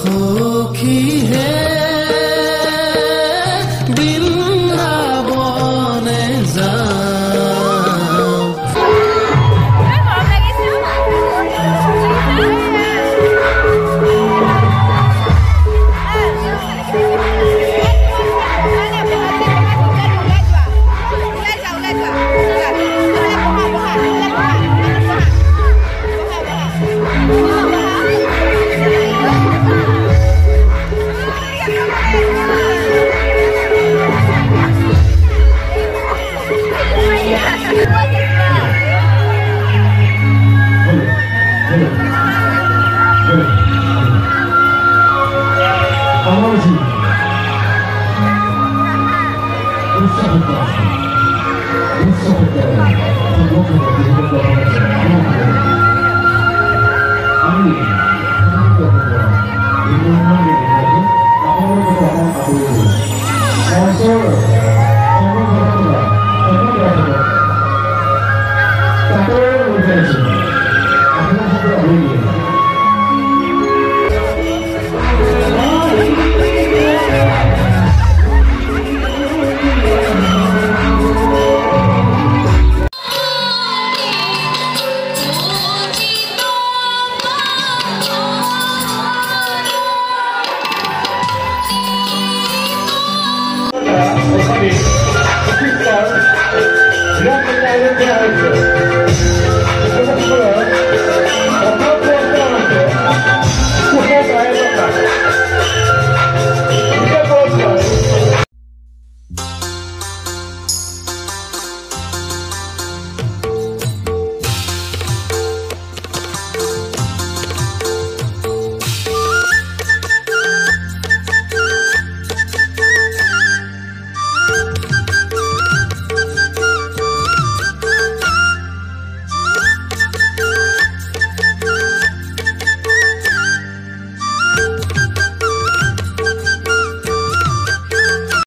خاکی Tá todo mundo, gente. A ponte do